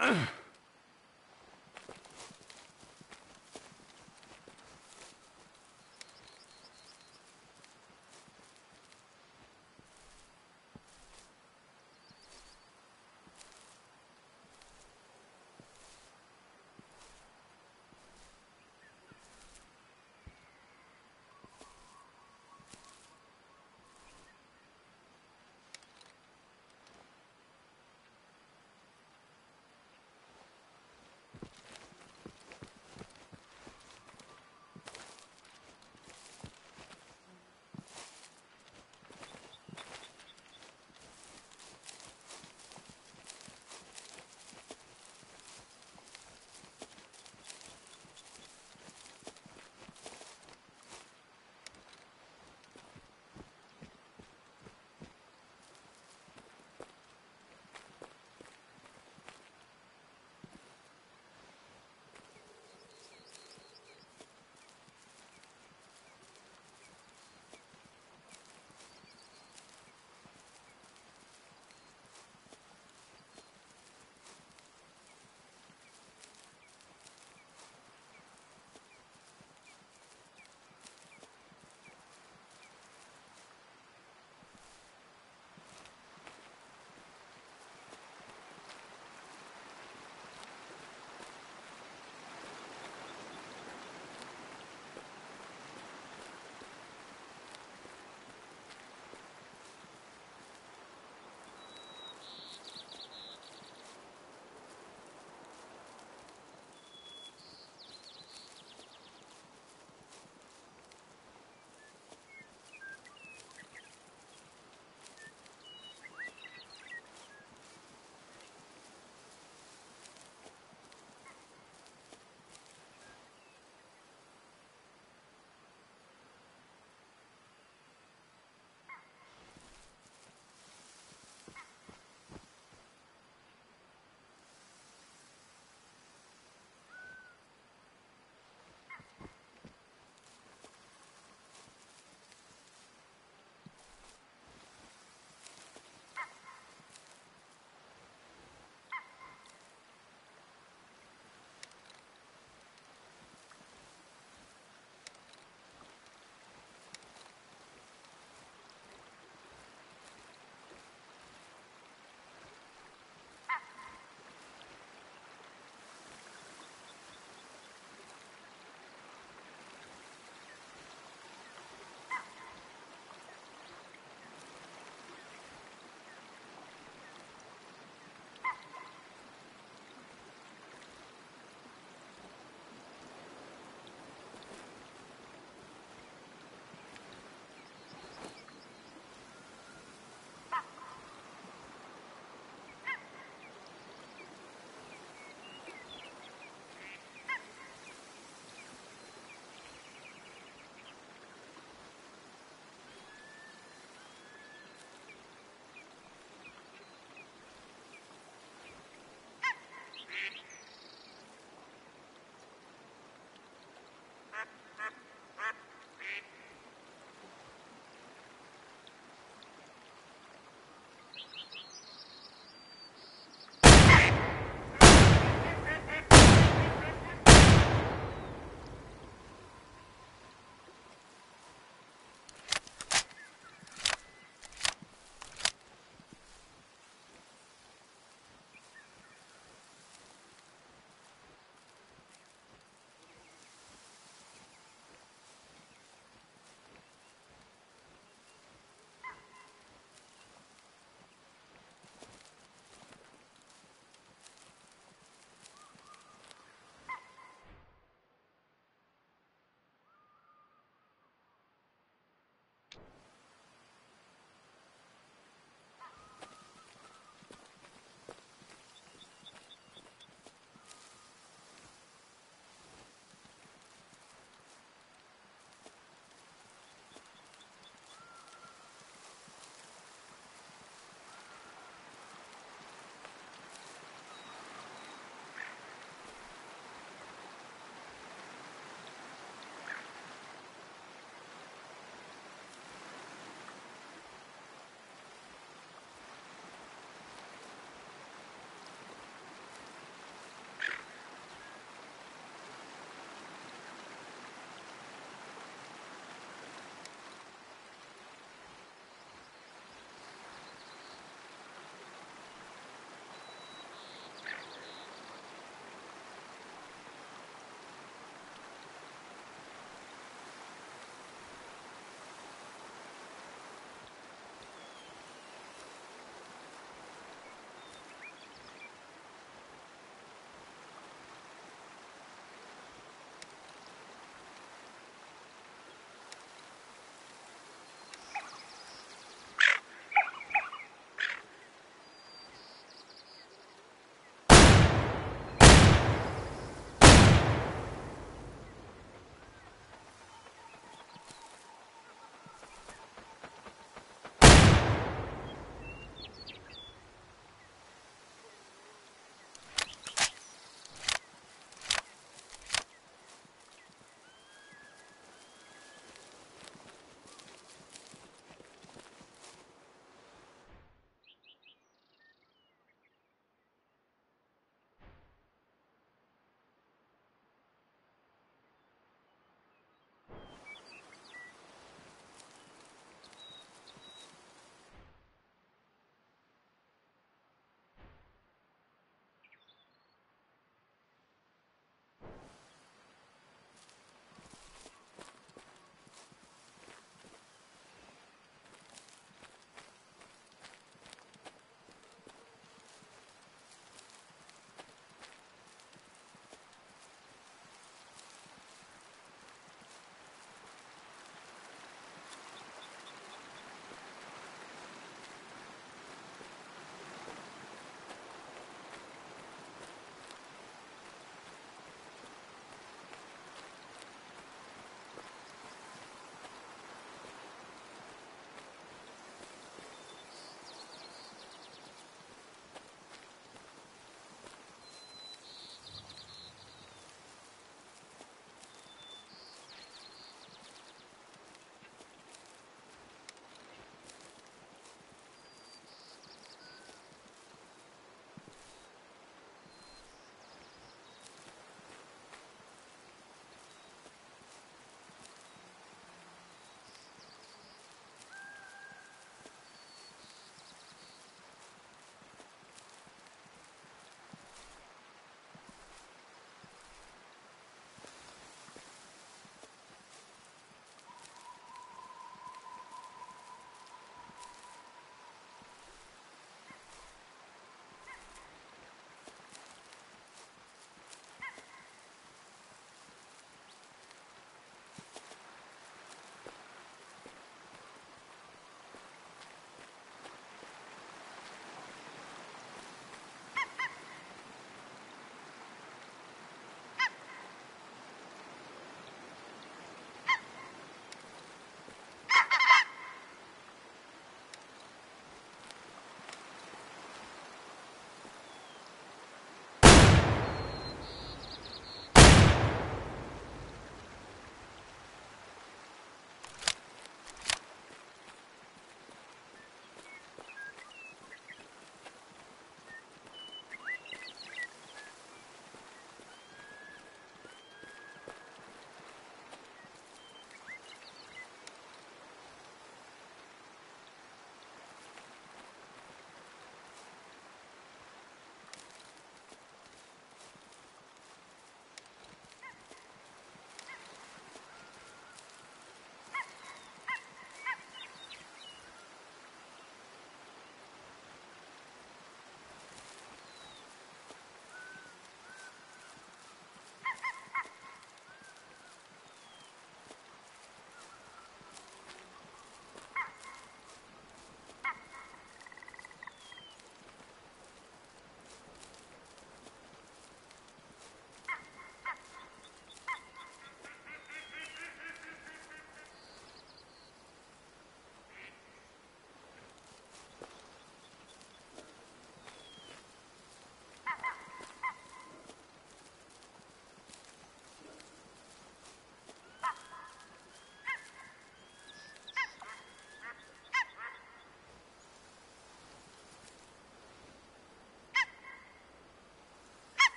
Ugh.